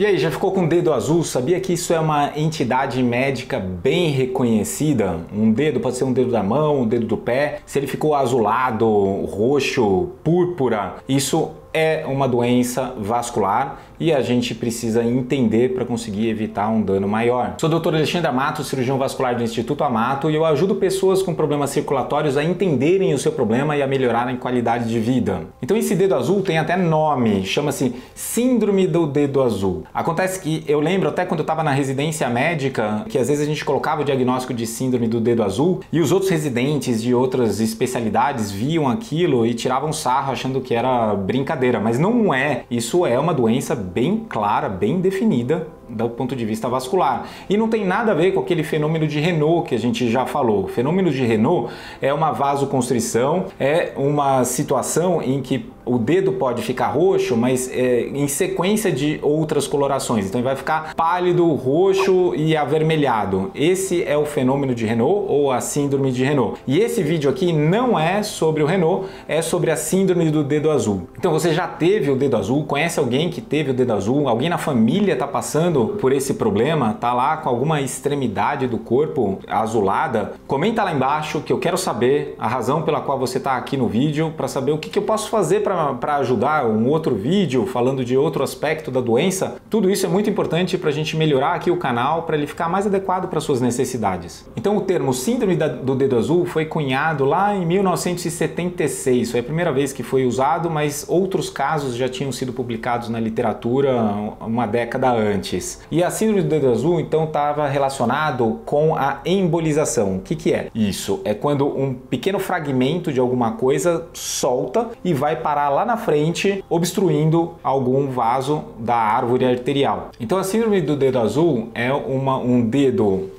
E aí, já ficou com o dedo azul? Sabia que isso é uma entidade médica bem reconhecida? Um dedo pode ser um dedo da mão, um dedo do pé. Se ele ficou azulado, roxo, púrpura, isso é uma doença vascular e a gente precisa entender para conseguir evitar um dano maior. Sou o Dr. Alexandre Amato, cirurgião vascular do Instituto Amato, e eu ajudo pessoas com problemas circulatórios a entenderem o seu problema e a melhorarem a qualidade de vida. Então esse dedo azul tem até nome, chama-se Síndrome do Dedo Azul. Acontece que eu lembro até quando eu estava na residência médica que às vezes a gente colocava o diagnóstico de síndrome do dedo azul e os outros residentes de outras especialidades viam aquilo e tiravam sarro achando que era brincadeira, mas não é. Isso é uma doença bem clara, bem definida do ponto de vista vascular. E não tem nada a ver com aquele fenômeno de Renault que a gente já falou. O fenômeno de Renault é uma vasoconstrição, é uma situação em que o dedo pode ficar roxo, mas é, em sequência de outras colorações. Então ele vai ficar pálido, roxo e avermelhado. Esse é o fenômeno de Renault ou a síndrome de Renault. E esse vídeo aqui não é sobre o Renault, é sobre a síndrome do dedo azul. Então você já teve o dedo azul, conhece alguém que teve o dedo azul, alguém na família está passando por esse problema, tá lá com alguma extremidade do corpo azulada, comenta lá embaixo que eu quero saber a razão pela qual você está aqui no vídeo, para saber o que, que eu posso fazer para ajudar, um outro vídeo falando de outro aspecto da doença. Tudo isso é muito importante para a gente melhorar aqui o canal, para ele ficar mais adequado para suas necessidades. Então o termo síndrome do dedo azul foi cunhado lá em 1976, foi a primeira vez que foi usado, mas outros casos já tinham sido publicados na literatura uma década antes. E a síndrome do dedo azul então estava relacionado com a embolização. O que, que é? Isso é quando um pequeno fragmento de alguma coisa solta e vai parar lá na frente, obstruindo algum vaso da árvore arterial. Então a síndrome do dedo azul é uma, um dedo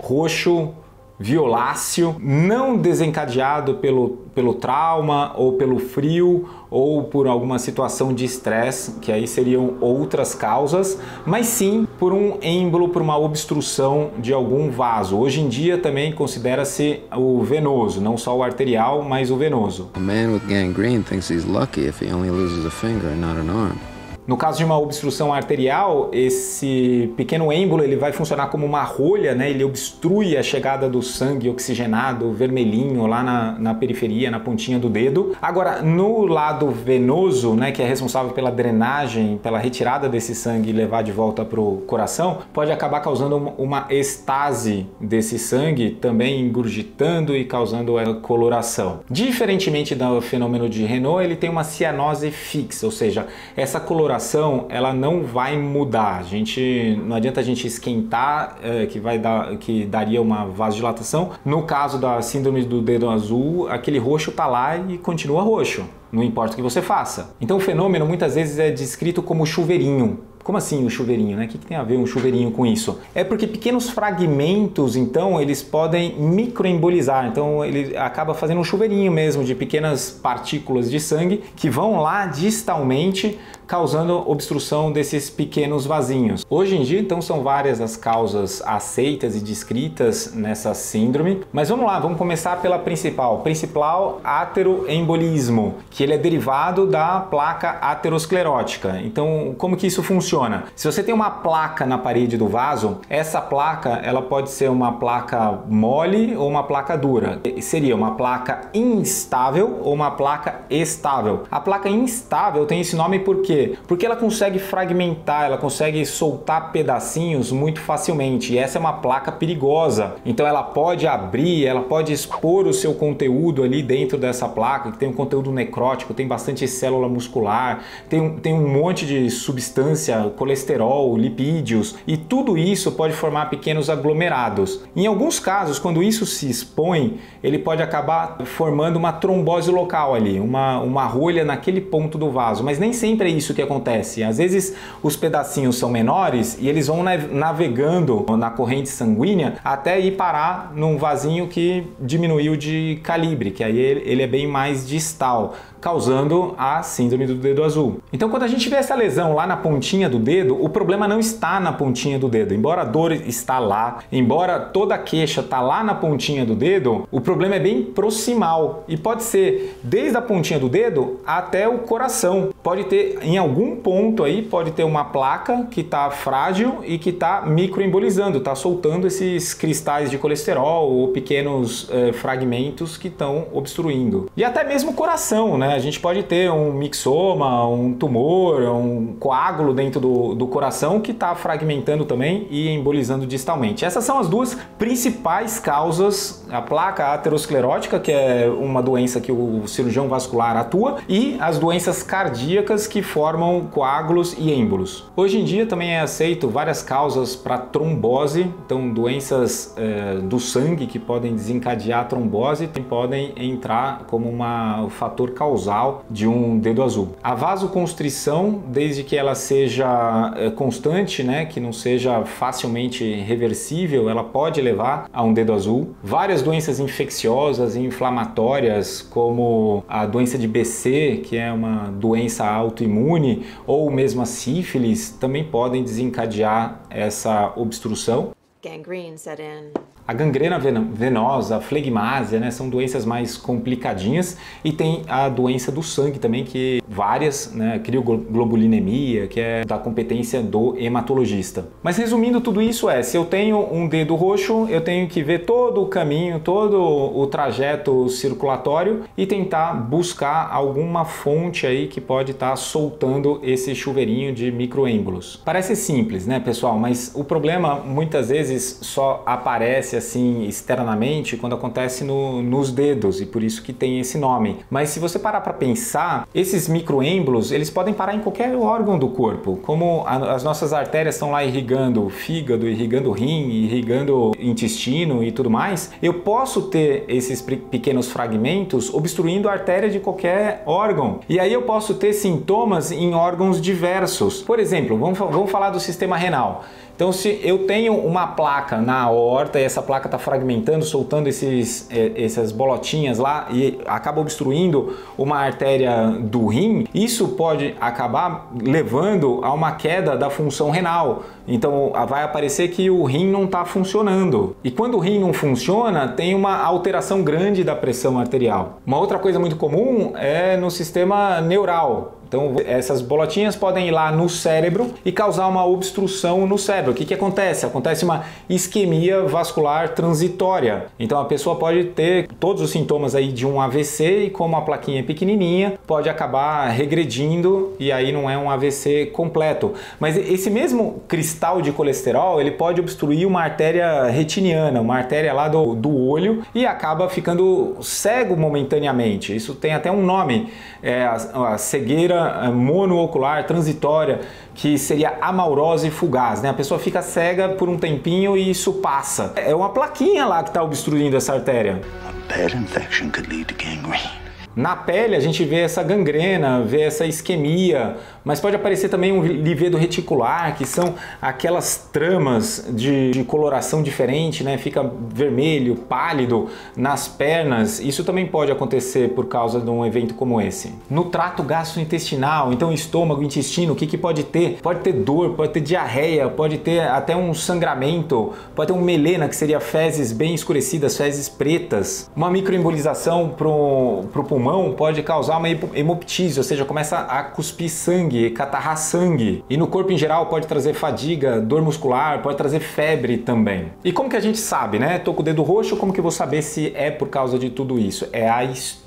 roxo, violáceo, não desencadeado pelo, pelo trauma ou pelo frio ou por alguma situação de estresse, que aí seriam outras causas, mas sim por um êmbolo, por uma obstrução de algum vaso. Hoje em dia também considera-se o venoso, não só o arterial, mas o venoso. A man with gangrene thinks he's lucky if he only loses a finger and not an arm. No caso de uma obstrução arterial, esse pequeno êmbolo ele vai funcionar como uma rolha, né? ele obstrui a chegada do sangue oxigenado vermelhinho lá na, na periferia, na pontinha do dedo. Agora, no lado venoso, né, que é responsável pela drenagem, pela retirada desse sangue e levar de volta para o coração, pode acabar causando uma estase desse sangue, também engurgitando e causando a coloração. Diferentemente do fenômeno de Renault, ele tem uma cianose fixa, ou seja, essa coloração coloração ela não vai mudar. A gente não adianta a gente esquentar é, que vai dar que daria uma vasodilatação. No caso da síndrome do dedo azul, aquele roxo tá lá e continua roxo. Não importa o que você faça. Então o fenômeno muitas vezes é descrito como chuveirinho. Como assim o chuveirinho, né? O que, que tem a ver um chuveirinho com isso? É porque pequenos fragmentos, então, eles podem microembolizar. Então, ele acaba fazendo um chuveirinho mesmo de pequenas partículas de sangue que vão lá distalmente causando obstrução desses pequenos vasinhos. Hoje em dia, então, são várias as causas aceitas e descritas nessa síndrome, mas vamos lá, vamos começar pela principal. Principal ateroembolismo, que ele é derivado da placa aterosclerótica. Então, como que isso funciona? Se você tem uma placa na parede do vaso, essa placa ela pode ser uma placa mole ou uma placa dura. Seria uma placa instável ou uma placa estável. A placa instável tem esse nome porque porque ela consegue fragmentar, ela consegue soltar pedacinhos muito facilmente. E essa é uma placa perigosa. Então ela pode abrir, ela pode expor o seu conteúdo ali dentro dessa placa, que tem um conteúdo necrótico, tem bastante célula muscular, tem, tem um monte de substância, colesterol, lipídios, e tudo isso pode formar pequenos aglomerados. Em alguns casos, quando isso se expõe, ele pode acabar formando uma trombose local ali, uma, uma rolha naquele ponto do vaso, mas nem sempre é isso que acontece. Às vezes os pedacinhos são menores e eles vão navegando na corrente sanguínea até ir parar num vasinho que diminuiu de calibre, que aí ele é bem mais distal causando a síndrome do dedo azul. Então, quando a gente vê essa lesão lá na pontinha do dedo, o problema não está na pontinha do dedo. Embora a dor está lá, embora toda a queixa está lá na pontinha do dedo, o problema é bem proximal e pode ser desde a pontinha do dedo até o coração. Pode ter em algum ponto aí pode ter uma placa que está frágil e que está microembolizando, está soltando esses cristais de colesterol ou pequenos eh, fragmentos que estão obstruindo. E até mesmo o coração, né? A gente pode ter um mixoma, um tumor, um coágulo dentro do, do coração que está fragmentando também e embolizando distalmente. Essas são as duas principais causas: a placa aterosclerótica, que é uma doença que o cirurgião vascular atua, e as doenças cardíacas que formam coágulos e êmbolos. Hoje em dia também é aceito várias causas para trombose, então doenças é, do sangue que podem desencadear trombose podem entrar como uma, um fator causal de um dedo azul. A vasoconstrição, desde que ela seja é, constante, né, que não seja facilmente reversível, ela pode levar a um dedo azul. Várias doenças infecciosas e inflamatórias, como a doença de BC, que é uma doença autoimune, ou mesmo a sífilis, também podem desencadear essa obstrução. Gangrene set in. A gangrena venosa, a flegmásia, né, são doenças mais complicadinhas e tem a doença do sangue também, que várias, né, crioglobulinemia, que é da competência do hematologista. Mas resumindo tudo isso é, se eu tenho um dedo roxo, eu tenho que ver todo o caminho, todo o trajeto circulatório e tentar buscar alguma fonte aí que pode estar tá soltando esse chuveirinho de microêmbolos. Parece simples, né, pessoal, mas o problema muitas vezes só aparece assim externamente quando acontece no, nos dedos e por isso que tem esse nome. Mas se você parar para pensar, esses microêmbolos eles podem parar em qualquer órgão do corpo, como a, as nossas artérias estão lá irrigando o fígado, irrigando o rim, irrigando o intestino e tudo mais. Eu posso ter esses pequenos fragmentos obstruindo a artéria de qualquer órgão. E aí eu posso ter sintomas em órgãos diversos. Por exemplo, vamos, vamos falar do sistema renal. Então, se eu tenho uma placa na aorta e essa placa está fragmentando, soltando esses, é, essas bolotinhas lá e acaba obstruindo uma artéria do rim, isso pode acabar levando a uma queda da função renal. Então, vai aparecer que o rim não está funcionando. E quando o rim não funciona, tem uma alteração grande da pressão arterial. Uma outra coisa muito comum é no sistema neural. Então, essas bolotinhas podem ir lá no cérebro e causar uma obstrução no cérebro. O que, que acontece? Acontece uma isquemia vascular transitória. Então, a pessoa pode ter todos os sintomas aí de um AVC e como a plaquinha é pequenininha, pode acabar regredindo e aí não é um AVC completo. Mas esse mesmo cristal de colesterol, ele pode obstruir uma artéria retiniana, uma artéria lá do, do olho e acaba ficando cego momentaneamente. Isso tem até um nome, é a, a cegueira eh, monoocular transitória, que seria amaurose fugaz, né? A pessoa fica cega por um tempinho e isso passa. É uma plaquinha lá que está obstruindo essa artéria. A bad infection could lead to gangrene. Na pele a gente vê essa gangrena, vê essa isquemia, mas pode aparecer também um livedo reticular, que são aquelas tramas de, de, coloração diferente, né? Fica vermelho, pálido nas pernas. Isso também pode acontecer por causa de um evento como esse. No trato gastrointestinal, então estômago, intestino, o que, que pode ter? Pode ter dor, pode ter diarreia, pode ter até um sangramento, pode ter um melena, que seria fezes bem escurecidas, fezes pretas. Uma microembolização para o pulmão pulmão pode causar uma hemoptise, ou seja, começa a cuspir sangue, catarrar sangue. E no corpo em geral pode trazer fadiga, dor muscular, pode trazer febre também. E como que a gente sabe, né? Tô com o dedo roxo, como que eu vou saber se é por causa de tudo isso? É a história.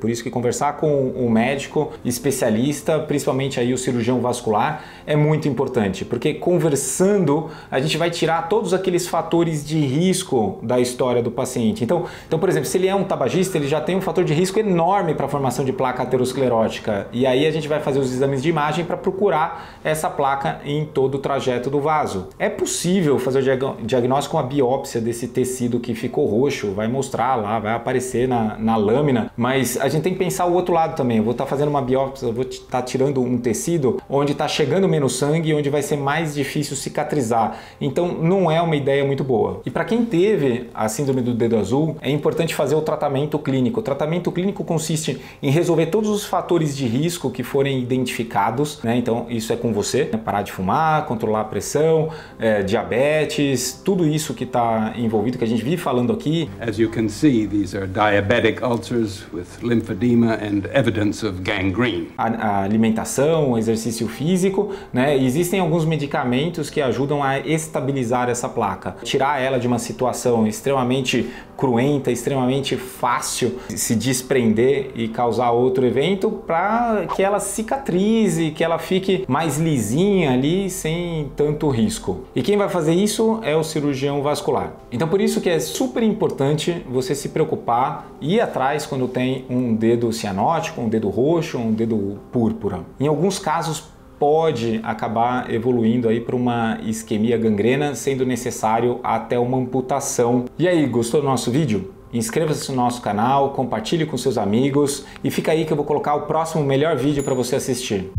Por isso que conversar com um médico especialista, principalmente aí o cirurgião vascular, é muito importante, porque conversando a gente vai tirar todos aqueles fatores de risco da história do paciente. Então, então por exemplo, se ele é um tabagista, ele já tem um fator de risco enorme enorme para a formação de placa aterosclerótica. E aí a gente vai fazer os exames de imagem para procurar essa placa em todo o trajeto do vaso. É possível fazer o diagnóstico com a biópsia desse tecido que ficou roxo, vai mostrar lá, vai aparecer na, na lâmina, mas a gente tem que pensar o outro lado também. Eu vou estar tá fazendo uma biópsia, vou estar tá tirando um tecido onde está chegando menos sangue onde vai ser mais difícil cicatrizar. Então não é uma ideia muito boa. E para quem teve a síndrome do dedo azul, é importante fazer o tratamento clínico. O tratamento clínico consiste em resolver todos os fatores de risco que forem identificados, né? Então isso é com você, né? parar de fumar, controlar a pressão, é, diabetes, tudo isso que está envolvido que a gente vive falando aqui. As you can see, these are diabetic ulcers with lymphedema and evidence of gangrene. A, alimentação, o exercício físico, né? Existem alguns medicamentos que ajudam a estabilizar essa placa, tirar ela de uma situação extremamente cruenta, extremamente fácil se desprender e causar outro evento para que ela cicatrize, que ela fique mais lisinha ali sem tanto risco. E quem vai fazer isso é o cirurgião vascular. Então por isso que é super importante você se preocupar e ir atrás quando tem um dedo cianótico, um dedo roxo, um dedo púrpura. Em alguns casos pode acabar evoluindo aí para uma isquemia gangrena, sendo necessário até uma amputação. E aí, gostou do nosso vídeo? Inscreva-se no nosso canal, compartilhe com seus amigos e fica aí que eu vou colocar o próximo melhor vídeo para você assistir.